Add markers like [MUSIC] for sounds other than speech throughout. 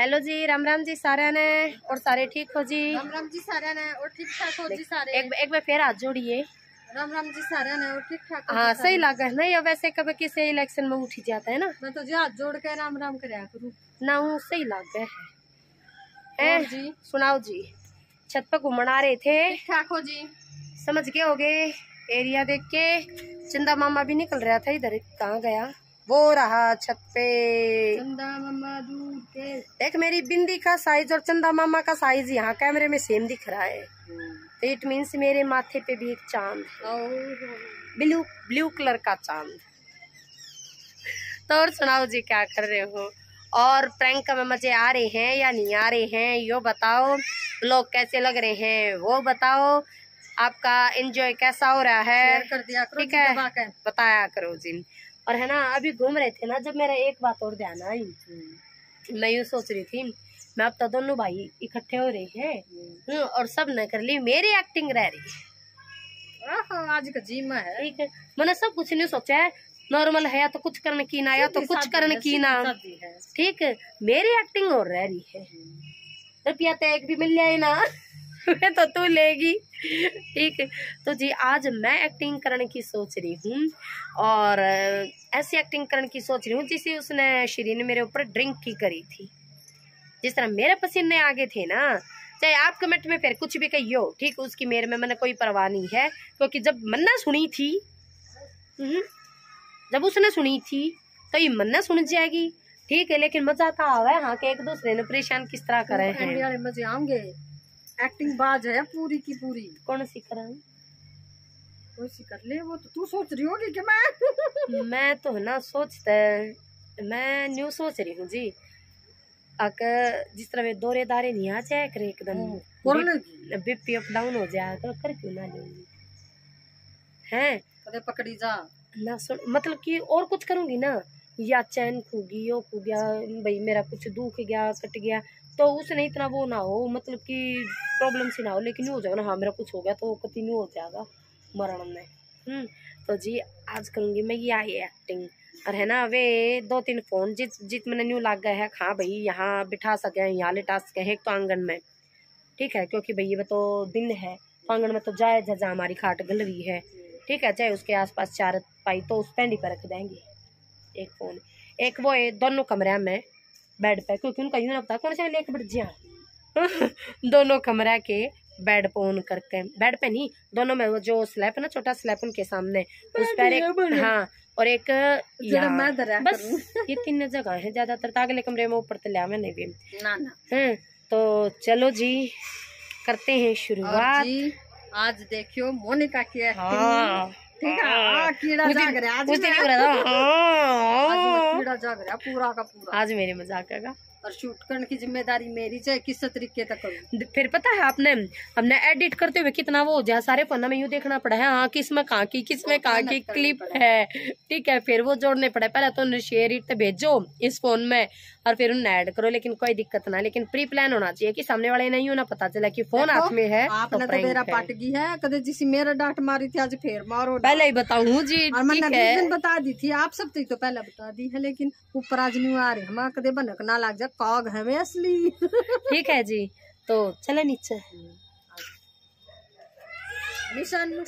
Hello जी राम राम जी सारे ने और सारे ठीक हो जी? राम राम जी सारे ने और ठीक ठाक हो जी सारे? एक एक बार फिर हाथ जोड़िए। राम राम जी सारे ने और ठीक ठाक हाँ सही लगा। है नहीं वैसे कभी किसी इलेक्शन में उठ ही जाता है ना। मैं तो जी हाथ जोड़ के राम राम कराया करूँ। ना हूँ सही लग है। जी? सुनाओ जी। छत पर घूमन आ रहे थे। ठाक हो जी। समझ गए हो गए एरिया देख के चंदा मामा भी निकल रहा था इधर कहाँ गया? वो रहा छत पे। चंदा मम्मा दूध के। देख मेरी बिंदी का साइज़ और चंदा मामा का साइज़ यहाँ कैमरे में सेम दिख रहा है। तो इट मीन्स मेरे माथे पे भी एक चाँद है। ब्लू ब्लू कलर का चाँद। तो और सुनाओ जी क्या कर रहे हो? और प्रैंक में मज़े आ रहे हैं या नहीं आ रहे हैं यो बताओ। लोग कैसे लग रहे हैं वो बताओ। आपका एंजॉय कैसा हो रहा है? कर दिया करो ठीक है? बताया करो जी और है ना अभी घूम रहे थे ना जब मेरा एक बात और ध्यान आई मैं यूँ सोच रही थी मैं अब तो दोनों भाई इकट्ठे हो रहे हैं हम्म, और सबने कर ली मेरी एक्टिंग रह रही है। आज का जीमा है। ठीक है मैंने सब कुछ नहीं सोचा है नॉर्मल है या तो कुछ करने की ना या तो कुछ करने की ना। ठीक मेरी एक्टिंग और रह रही है। रुपया तो एक भी मिल जाए ना। वे तो तू लेगी। ठीक है। तो जी आज मैं एक्टिंग करने की सोच रही हूँ और ऐसी एक्टिंग करने की सोच रही हूँ जिसे उसने श्री ने मेरे ऊपर ड्रिंक की करी थी। जिस तरह मेरे पसीने आगे थे ना चाहे आप कमेंट में फिर कुछ भी कहियो ठीक उसकी मेरे में मैंने कोई परवाह नहीं है क्योंकि जब मन्ना सुनी थी हम्म, जब उसने सुनी थी तो ये मन्ना सुन जाएगी। ठीक है लेकिन मज़ा तो आवा है हाँ के एक दूसरे ने परेशान किस तरह करे हैं। मज़े आएँगे एक्टिंग बाज है पूरी की पूरी। कौन सी करा ले वो तो तू सोच रही होगी कि मैं? [LAUGHS] मैं तो ना सोचता मैं न्यू सोच रही हूँ जी। अगर जिस तरह वे दौरे दारे नहीं आ जाए करे एकदम। बीपी अप डाउन हो जाए तो कर क्यों ना लूँगी हैं? कदे पकड़ी जा। ना सुन मतलब कि और कुछ करूँगी ना? या चैन खो गई यो खो गया भाई मेरा कुछ दुख गया कट गया तो उसने इतना वो ना हो मतलब कि प्रॉब्लम सी ना हो, लेकिन हो जाएगा ना हाँ मेरा कुछ हो गया तो वो कंटिन्यू हो जाएगा मरण में। हम्म तो जी, आज करूँगी मैं ये आई एक्टिंग और है ना, वे दो तीन फ़ोन जित जित मैंने न्यू लाग गया है हाँ भाई, यहाँ बिठा सके हैं यहाँ लिटा सके हैं एक तो आँगन में। ठीक है, क्योंकि भाई ये तो दिन है तो आँगन में तो जाए जजा हमारी खाट गल रही है। ठीक है, चाहे उसके आसपास चार पाई तो उस पेंडी पर रख देंगे। एक फ़ोन एक वो दोनों कमरे में। बेड पे क्योंकि उनका यूँ ना पता कौन सा लेके बैठ जिया [LAUGHS] दोनों कमरा के बेड पे ऑन करके बेड पे नहीं दोनों में वो जो स्लैब है ना छोटा स्लैब उनके सामने उस पर एक हाँ और एक मैं बस [LAUGHS] ये तीन जगह है ज़्यादातर तो अगले कमरे में ऊपर तो लिया मैंने भी। ना ना। हैं तो चलो जी करते हैं शुरुआत। आज देखियो मोनिका की हाँ। ठीक है। आ, कीड़ा उस दिन- जाग रहा है आज रहा आज हाँ। कीड़ा जाग रहा पूरा का पूरा। आज मेरे मज़ाक का और शूट करने की ज़िम्मेदारी मेरी चाहे किस तरीके तक करूँ फिर पता है आपने हमने एडिट करते हुए कितना वो जहाँ सारे पन्ना में यूँ देखना पड़ा है हाँ किसमें कहाँ की किसमें कहाँ की क्लिप है। ठीक है फिर वो जोड़ने पड़े। पहले तो उन्हें शेयर इट भेजो इस फ़ोन में और फिर उन्हें ऐड करो लेकिन कोई दिक्कत ना। लेकिन प्री प्लान होना चाहिए कि सामने वाले नहीं होना पता चला कि फ़ोन हाथ में है तो आपने तो मेरा। पाट गई है कदे जिसी मेरा डांट मारी थी आज फिर मारो पहले ही बताऊँ जी बता दी थी आप सब तक तो पहले बता दी है लेकिन ऊपर आज नहीं आ रही हम कदे बनक ना लग जाए कॉग है वे असली। ठीक है जी तो चले नीचे। मिशन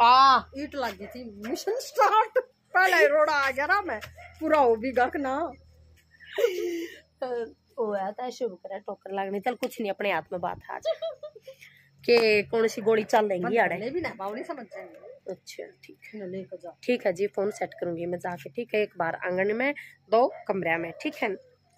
आ। ईट लग गई थी। मिशन स्टार्ट पहले रोड़ा आ गया ना मैं। पूरा हो भी गक ना। ओ यार तो शुभ करे टोकर लगने। चल कुछ नहीं अपने हाथ में बात है आज के कौन सी गोली चल देंगी आड़े? भी ना बावली समझ जाएँगे। अच्छा ठीक जा ठीक है जी फ़ोन सेट करूँगी मैं जाके। ठीक है एक बार आँगन में दो कमरे में ठीक है?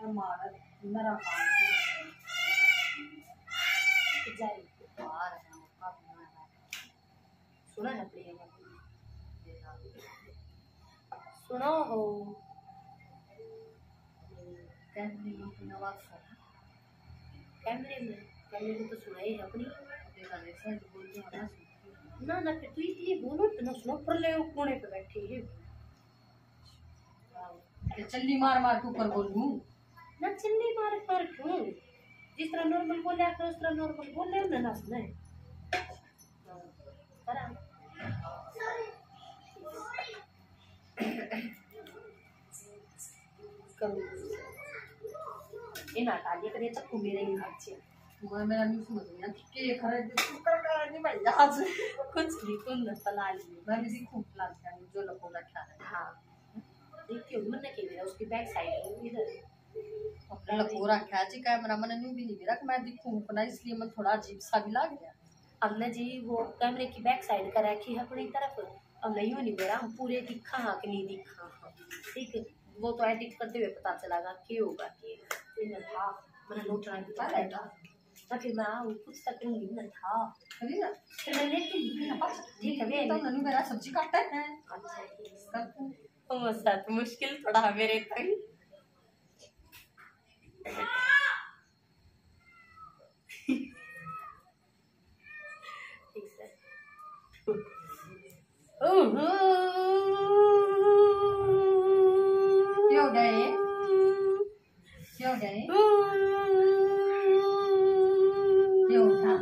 मेरा सुना ना फिर तू पर ले मार मार के ऊपर बोलूँ। ना चिल्ली मार मार क्यों जिस तरह नॉर्मल बोले आप उस तरह नॉर्मल बोल रहे हो ना ना सुने इन करिए चक्कू मेरे ही से। मैं मेरा नहीं समझ रही कि के खरे तू कर कर नहीं भाई आज कुछ नहीं तुम न फला लिए मैं भी का जो लोगों रखा है। हाँ। देखियो मन के मेरा उसकी बैक साइड है इधर अपने लोगों रखा है जी कैमरा मैंने भी नहीं रख मैं दिखूं अपना इसलिए मैं थोड़ा अजीब सा भी लग गया। अब जी वो कैमरे की बैक साइड का रखी है अपनी तरफ़ अब मैं यूँ नहीं मेरा हम पूरे दिखा हाँ कि नहीं दिखा हाँ। ठीक वो तो एडिट करते हुए पता चलेगा क्या होगा कि फिर था मैंने नोट रहा था रहेगा ना फिर मैं आऊँ कुछ तक करूँगी ना था। कभी ना? फिर मैं लेती ठीक है वे तो ननू मेरा सब्ज़ी काटता है। अच्छा साथ मुश्किल थोड़ा मेरे तक ठीक है ओहो क्या हो गया ये क्या हो गया ये क्या हो गया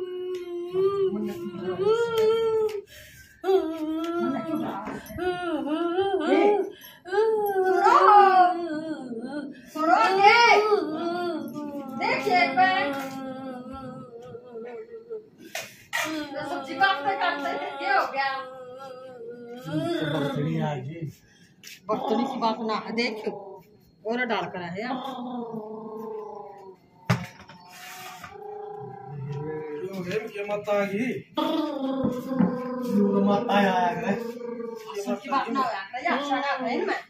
मुन्ना क्यों रो रहा है? मुन्ना क्यों रो रहा है? ये, सुनो ये देखिए एक बार ये सब्ज़ी काटते काटते क्या हो गया। बकरी आ गई। बर्तनी की बात ना है देखियो। और डाल कर है यार क्यों रे मत आ गई। क्यों मत आया है सब्ज़ी बात ना हो यार यार शाना है मैं।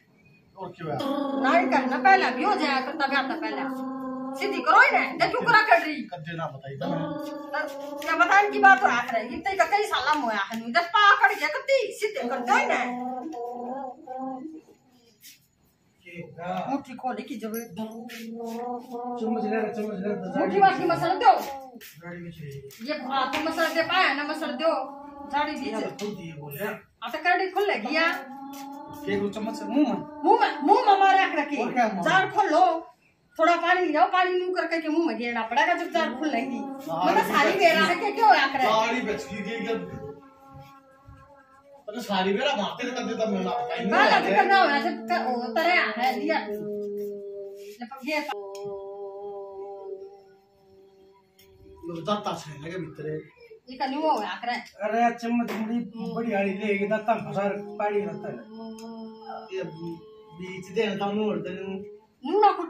और क्यों? है नहीं करना पहले भी हो जाया करता आता पहले सीधी करो ही ना देख क्यों करा कर रही? कद्दे ना बताई तो क्या बताने की बात हो रहा। है इतने का कई साल मोया है। नु दस पाकड़ के कती सीधे कर दो ही ना। मुट्ठी खोली की जब चम्मच ले चम्मच ले मुट्ठी बात की मसाला दो। ये आप मसाला दे पाया ना मसाला दो। झाड़ी तो खुद दिए बोले आता करड़ी खुल गया के को चम्मच मुँह में। मुँह में मुँह में मारे रख रखी। और जार खोल लो। थोड़ा पानी ले जाओ पानी मुँह करके के मुँह में गिरना पड़ेगा जब जार खुलेगी मतलब सारी बेरा है कि क्यों आकर सारी बचली दी के अरे सारी बेरा मारते कद्दे तब मैं ना बताई पहला भी करना होना जब कर ओ तरह है लिया लेकिन ये दाता से लगे भीतर ये का न्यू हो। आकर अरे चम्मच बड़ी बड़ी आड़ी ले गई दाता फसार पाड़ी रहता है ये बीच दे ना नूर दे। नू ना खुल वो नू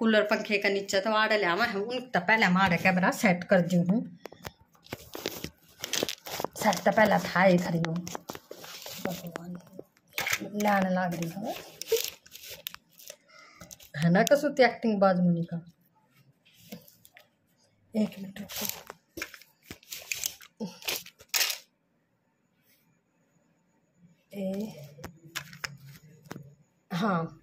कूलर पंखे का नीचे तो आड़े आवा। उन तो पहले हमारे कैमरा सेट कर दी हूँ। सेट तो पहले था ही खड़ी हूँ लाने लग रही है। है ना कसुती एक्टिंग बाज मुनि का एक मिनट रुको। ए हाँ।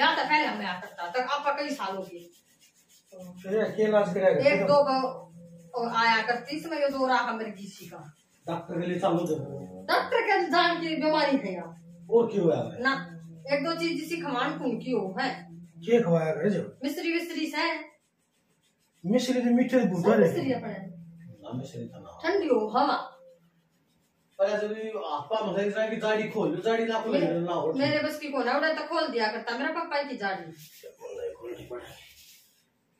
या तो पहले होया करता तो आपका कई साल हो गए। करेगा एक दो को और आया करती इसमें ये दो रहा मेरे किसी का। डॉक्टर के लिए चालू डॉक्टर के जान की बीमारी है यार। और क्यों है? ना एक दो चीज़ जिसी खमान खून की हो है? ये खवाया करे जो? मिस्त्री विस्त्री से। मिश्री तो मीठे सब बूटा मिस्त्री अपने। से नहीं था ठंडी हो हवा। पर ऐसे भी आपा इस तरह की गाड़ी खोल लो ना खोल ना मेरे बस की कौन उड़ा तो खोल दिया करता मेरा पापा की जाड़ी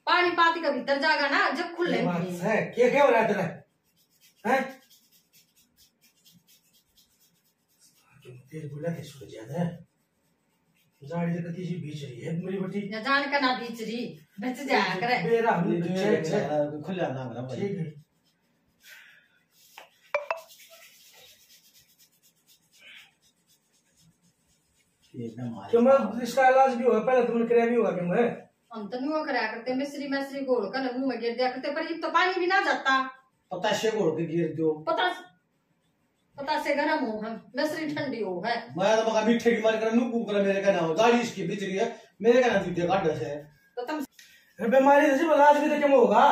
पानी पाती का भीतर जागा ना जब खुले है क्या क्या हो रहा है तेरा हैं तेरे बोला के सुन ज़्यादा है जाड़ी से कती सी बीच रही है मेरी बेटी जान का ना बीच रही बच जाया करे मेरा खुला ना मेरा ठीक है ये ना मार क्यों मैं इसका इलाज भी हुआ पहले तुमने कराया भी हुआ क्यों मैं। हम तो नहीं कराया करते मिस्त्री मिस्त्री गोल कर मुँह में गिर दिया करते पर ये तो पानी भी ना जाता। पता से घोड़ के गिर दो। पता पता से गरम हो हम मिस्त्री ठंडी हो है। मैं तो मगा मीठे की मार कर नु कुकर मेरे का ना हो गाड़ी इसकी बीच है मेरे का ना दीदे काट से तो तुम बीमारी से इलाज भी तो क्यों होगा?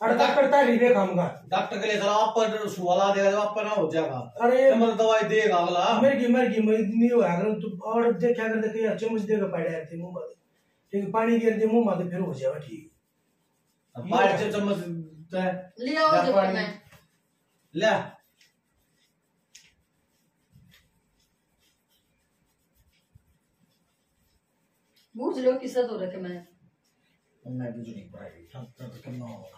करता रिवे डॉक्टर के लिए सलाह आप पर सुवाला देगा तो आप पर ना हो जाएगा। अरे मतलब दवाई देगा अगला। मर गई मर गई मैं नहीं हुआ अगर तू और देख क्या देखे यार चम्मच देगा पड़े यार मुँह में ठीक पानी गिर दे मुँह में फिर हो जाएगा ठीक से चम्मच है। हो पानी। मैं ले। बूझ लो किसे तो रखे मैं मैं भी नहीं पड़ेगी तब तक करना होगा।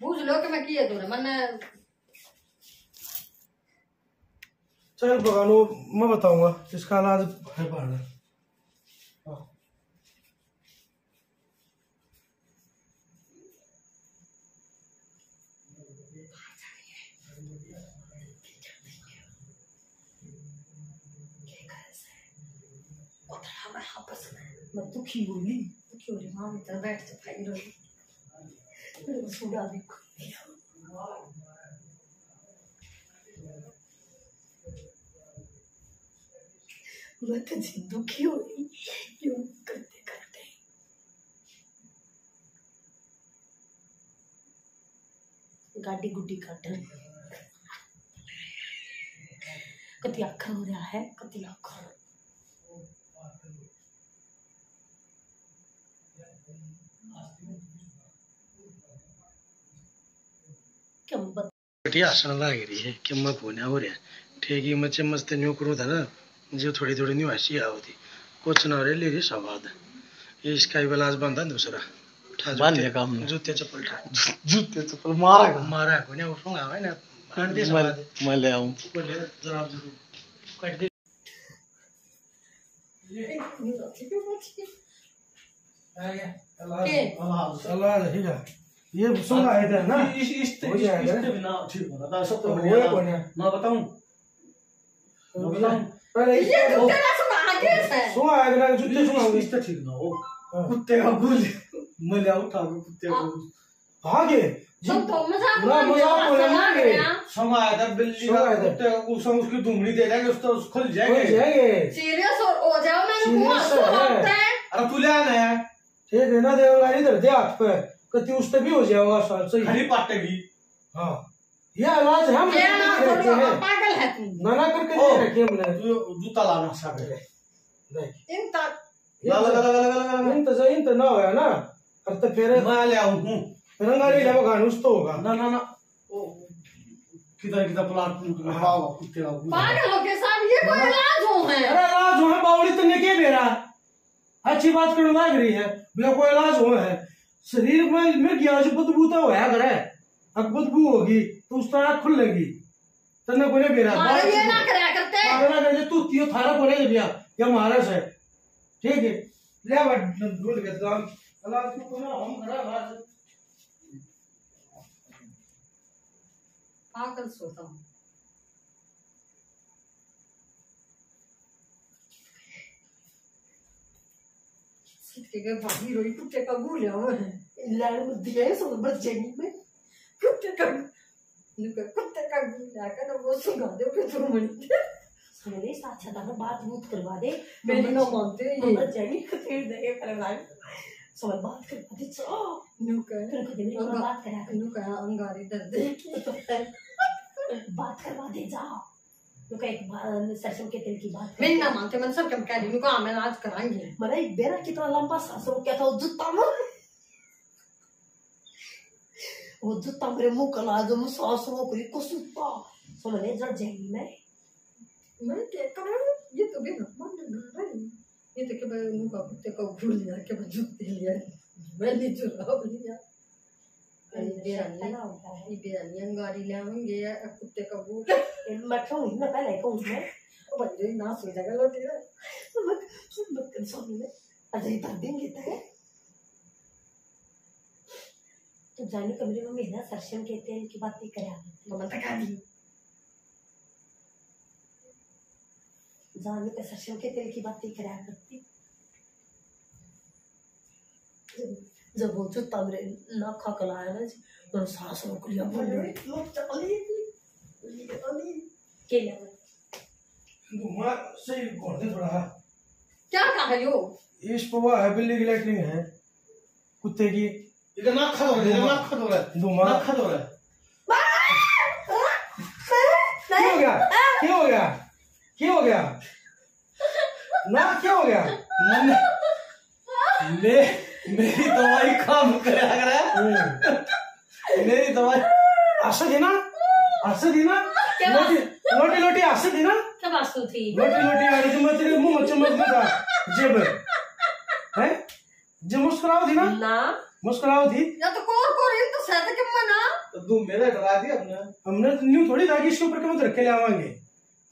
बूझ लो कि मैं किए तो मैंने चल भगवानो मैं बताऊँगा इसका इलाज है। मैं। दुखी हुई दुखी हो रही माँ इधर बैठ जा भाई सूडा भी मैं दुखी हो रही क्यों करते करते गाड़ी गुड्डी काट कति अखर हो रहा है कति अखर क्या बत बेटी हसन लाग रही है कि मैं फ़ोन हो रहा ठीक है मैं चम्मच तो न्यू करूँ था ना जो थोड़ी थोड़ी न्यू हँसी आ होती कुछ ना हो रही ले रही सवाद। ये इसका दूसरा। उठा बाँध जूते- काम जूते चप्पल जूते चप्पल मारा मारा को नहीं उठूँगा है ना। काट दे सवाद। मैं ले आऊँ। बोले जरा ज़रूर काट दे। आ गया के? ये सुना है इधर ना? इस इस हो जाएगा। इससे भी ना ठीक होगा था सब तो तो वो बढ़िया है कौन है? मैं बताऊँ? मैं बताऊँ? पहले ये इसको कुत्ते ना सुना आगे से। सुना है ना जूते सुना होगी। इससे ठीक ना हो। हाँ। कुत्ते का गुल। मैं ले उठा के कुत्ते को। आगे तुम तो मज़ाक ना, मज़ाक रहे हो, बोले समझ ना रहे ये। आया था बिल्ली का था। कुत्ते को उसमें उसकी धुमड़ी दे देंगे उस तो खुल जाएँगे। जाएँगे। सीरियस हो जाओ मैंने है। अरे तू ले आना है। ठीक है ना इधर दे हाथ पे। कति उस पे भी हो जाएगा साल सही खड़ी पाटेगी हाँ। ये इलाज हम ये ना रखे हैं। पागल है तुम ना ना करके। दे रखे हमने। तू जूता लाना में देख। इन तक ला ला ला ला ला ला ला इन तो इन तो ना होया ना। पर तो फिर मैं ले आऊँ। हूँ रंगारी जब गाने उस तो होगा। ना ना ना। ओ किधर किधर प्लाट लगाओ कुत्ते का पागल हो के साहब ये कोई इलाज हो है? अरे इलाज हो है बावली तो निके मेरा। अच्छी बात करने लग रही है। मेरा कोई इलाज हो है। शरीर में में गया जो बदबू तो होया करे अब बदबू होगी तो उस तरह खुलेगी तने कोने मेरा ये ना कराया करते। करे तू तियो थारा कोने दे दिया या महाराज है। ठीक है। ले बट ढूंढ के दाम कोना हम करा पागल सोता हूँ। सीधे के भागी रोई कुत्ते का गुलिया हुआ है। लाड़ में दिया है सब बच जाएगी मैं। का नुका कुत्ते का गुलिया कर वो सुना दे फिर तुम मनी साथ अगर बात बूत करवा दे। मेरी ना मानते। ये जाएँगे फिर देंगे करवा सब बात करवा दे चलो नुका फिर कभी नहीं बात करा। नुका अंगारी दर्द बात करवा दे जाओ तो एक सरसों के तेल की बात मैं ना मानते मन सब कम कह रही हूँ कहा मैं आज कराएँगे मैंने एक बेरा कितना लंबा सांस क्या था वो जूता में वो जूता मेरे मुँह का ला जो मैं सांस रोक रही को सुता सो मैंने जड़ जाएगी मैं? मैं क्या करूँ ये तो भी ना मान ना। ये तो के मैं मुँह का कुत्ते को घूर लिया के मैं जूते लिया मैं नहीं चुराव लिया ये बेरानी पहला होता है ये अंगारी लाएँगे या कुत्ते का घूर मैं कहूँ मैं पहले कहूँ मैं बंदे ना सो जाएगा लोटी रे मत मत कर सोनी अजय कर देंगे जाने कमरे में मेरा सरसों के तेल की बातें करे तो मैं दी जाने का तेल की बातें करे करती जब- वो जूता मेरे नाक खा कलाया ना जी तो सांस रोक लिया बोल रहे लोग चली के लिया घुमा सही घोड़ दे थोड़ा। क्या कहा यो? इस पर वो है बिल्ली की लैटरिंग है। कुत्ते की। इधर नाक खा हो रहा है नाक खा हो रहा है। धुआँ। नाक खा हो रहा है। क्या हो गया? क्या हो गया? क्या हो गया? ना क्या हो गया? [LAUGHS] मन मे मेरी दवाई काम करा कर। मेरी दवाई। हंस दी ना? हंस दी ना? लोटी लोटी लोटी हंस दी ना? क्या वास्तु थी? लोटी लोटी आ रही मैं तेरे मुँह में चम्मच में था। जेब। है? जो मुस्कुराओ थी ना। ना। मुस्कुराओ थी या तो कोर कोर इन तो सहत के मना तो तू मेरा डरा दिया अपने। हमने तो न्यू थोड़ी था कि इसके ऊपर कमत रख के ले आवांगे।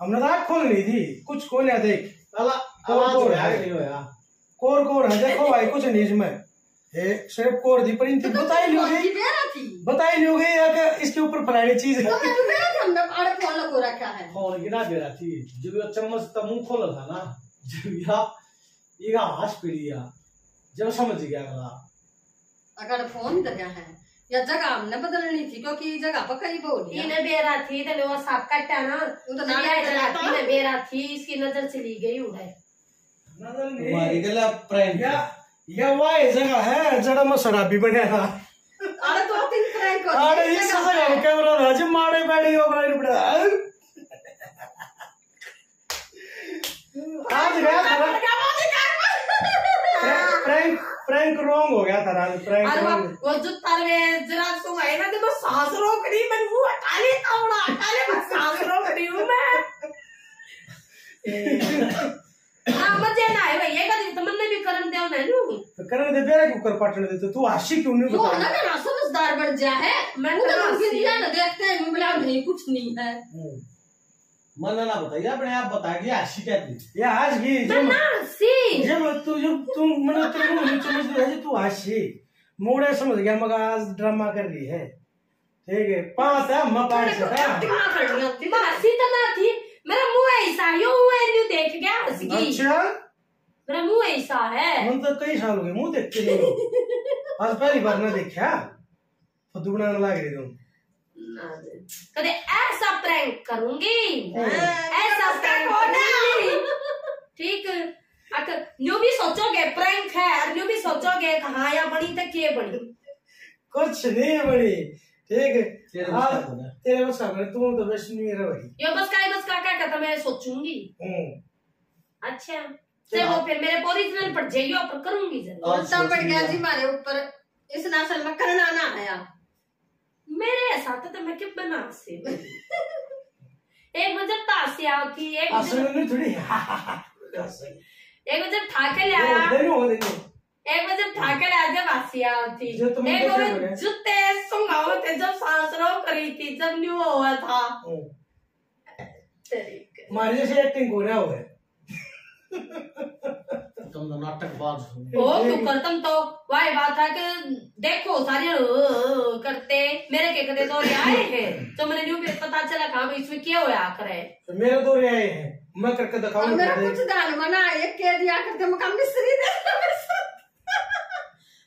हमने तो आँख खोल ली थी। कुछ खोल लिया देख। होया कोर कोर है। देखो भाई कुछ नहीं इसमें। ये सिर्फ़ कोर दी पर इनकी बताई नहीं की होगी बताई नहीं होगी या कि इसके ऊपर फलानी चीज़ तो है मैं भी बेरा थी हमने आड़े फ़ोन लगा रखा है। फ़ोन गिरा दे रहा थी। जब ये चम्मच तब मुँह खोला था ना जब या ये हाथ पीड़िया जब समझ गया अगला। अगर फ़ोन दरिया है या जगह हमने बदलनी थी क्योंकि जगह पर कई बोल इन्हें बेरा थी तो वो सांप काटा ना वो तो ना नाले बेरा चला थी ना बेरा थी इसकी नज़र चली गई उड़े तुम्हारी गला प्रैंक या वाई जगह है जड़ा में शराबी बनया था अरे दो तीन प्रैंक हो आड़े इस जगह कैमरा था जो मारे बैठी हो गई बड़ा। आज गया था प्रैंक प्रैंक रॉन्ग हो गया था राज प्रैंक अरे। वो जो तारे जरा सो है ना तो सांस रोक रही मैं मुँह हटा लेता हूँ ना हटा ले मैं सांस रोक रही हूँ मैं। [LAUGHS] हाँ मज़े ना है भैया का तो मैंने भी करम ना नू तो दे बेरा क्यों कर पाटने देते तू हाशी क्यों नहीं वो बता ना मेरा समझदार बन जा है मैं मैं तो तो दिया ना देखते हैं मैं बोला नहीं कुछ नहीं है मन ना बताइए अपने आप बता के आशी क्या थी या आज की मैं ना सी जब तू जब तू मैंने तेरे को नहीं समझ रहा है तू मोड़े समझ गया मगर आज ड्रामा कर रही है ठीक है पाँच है अम्मा पाँच है कर लिया मैं तो ना थी मेरा मुँह ऐसा यो हुआ है न्यू देख गया हंस गई। अच्छा? मेरा मुँह ऐसा है। मन तो कई साल हो गए मुँह देखते नहीं हो। [LAUGHS] आज पहली बार ना देखा। फद्दू बनाने लग रही तुम। कदे ऐसा प्रैंक करूँगी? ऐसा प्रैंक [LAUGHS] ठीक। अक न्यू भी सोचोगे प्रैंक है और न्यू भी सोचोगे कि हाँ या बनी तो के बनी? कुछ नहीं बड़ी ठीक है। तो ना। तेरे बस का तू तो बस नहीं रह भाई। यो बस का बस का क्या कहता मैं सोचूँगी। हम्म। अच्छा। चलो। फिर मेरे ओरिजिनल पर जाइयो पर करूँगी ज़रूर। और उल्टा पड़ गया जी। हमारे ऊपर। इस नसल में करना ना आया। मेरे साथ तो मैं क्यों बना से [LAUGHS] एक बजे तासिया थी एक बजे थोड़ी [LAUGHS] एक बजे ठाके ले आया। देनो हो ले आया तुम करी हुआ था। तरीके। हमारे जैसे एक्टिंग हो रहा है। तुम तो नाटकबाज हो। ओ क्यों करतम तो। वही बात है कि देखो सारे करते मेरे के कदे तो आए हैं। तो मैंने न्यू पे पता चला कहा इसमें क्या होया करे तो मेरे दो रे आए हैं। मैं करके दिखाऊँगा मेरा कुछ दान मना एक कह दिया करते मकान मिस्त्री दे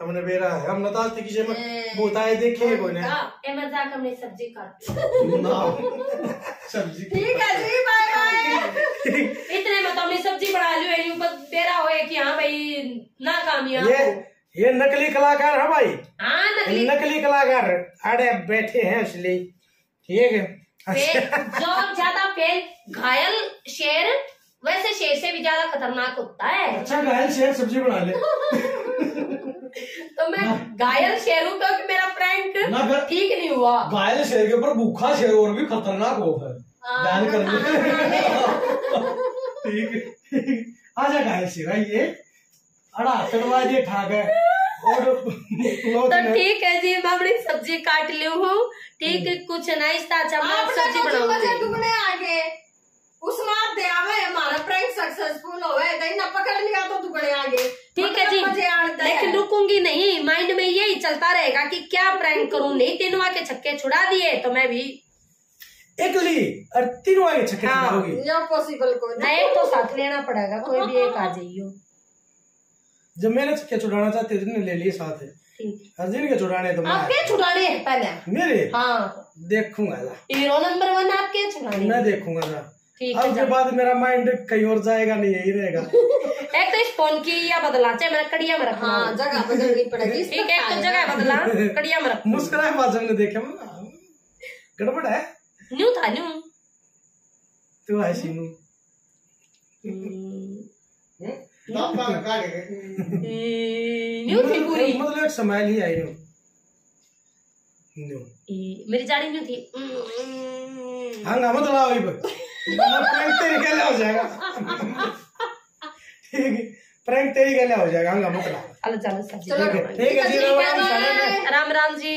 हमने बेरा है हम नताल थी में भूत आए देखे ही कोई ने? ए मज़ाक हमने सब्ज़ी काट ना? [LAUGHS] सब्ज़ी ठीक है जी बाय बाय [LAUGHS] इतने में तो हमने सब्ज़ी बना लियो है यूँ बस तेरा होए कि हाँ भाई ना कामयाब ये ये नकली कलाकार है भाई। हाँ नकली। नकली कलाकार अरे बैठे हैं इसलिए। ठीक है। जो ज़्यादा फेल घायल शेर वैसे शेर से भी ज़्यादा खतरनाक होता है। अच्छा घायल शेर सब्ज़ी बना ले। [LAUGHS] तो मैं घायल शेर हूँ क्योंकि मेरा प्रैंक ठीक नहीं हुआ। घायल शेर के ऊपर भूखा शेर और भी खतरनाक हो फिर ध्यान कर ठीक है आजा घायल शेर आइए अड़ा चढ़वा दिए ठाक है। और तो ठीक है जी मैं अपनी सब्ज़ी काट ली हूँ। ठीक है कुछ अच्छा मैं सब्ज़ी बनाऊँगी। हमारा प्रैंक सक्सेसफुल तो ना पकड़ लिया तो दुगने आगे ठीक है जी मज़े आते हैं। लेकिन रुकूँगी नहीं। माइंड में यही चलता रहेगा कि क्या प्रैंक करूँ? नहीं तीनों के छक्के छुड़ा दिए तो मैं भी एक ली और तीनों आगे छक्के हाँ। पॉसिबल को एक तो साथ लेना पड़ेगा कोई भी एक आ जाइयो। जब मैंने छक्के छुड़ाना चाहते थे ने ले लिए साथ। है के छुड़ाने तो आपके छुड़ाने पहले। मेरे? हाँ। देखूँगा हीरो नंबर वन आपके छुड़ाने। मैं हैं। देखूँगा ना ठीक अब है के जब- बाद मेरा माइंड कहीं और जाएगा नहीं यही रहेगा। एक तो इस फ़ोन की या बदला चाहे मेरा कड़िया में रखना हाँ जगह बदलनी पड़ेगी। ठीक है एक तो जगह बदला कड़िया में रखना मुस्कुराए बात हमने देखे गड़बड़ है? न्यू था न्यू। तू ऐसी नू हम्म, ना पाग काटे न्यू थी पूरी। मतलब एक समय ही आई न्यू। न्यू मेरी जाड़ी न्यू थी। हम्म, हंगा मत लाओ इब। प्रैंक तेरी हो जाएगा। ठीक है प्रैंक तेरी कैले हो जाएगा। हंगा मत चलो चलो ठीक है ठीक है राम राम जी।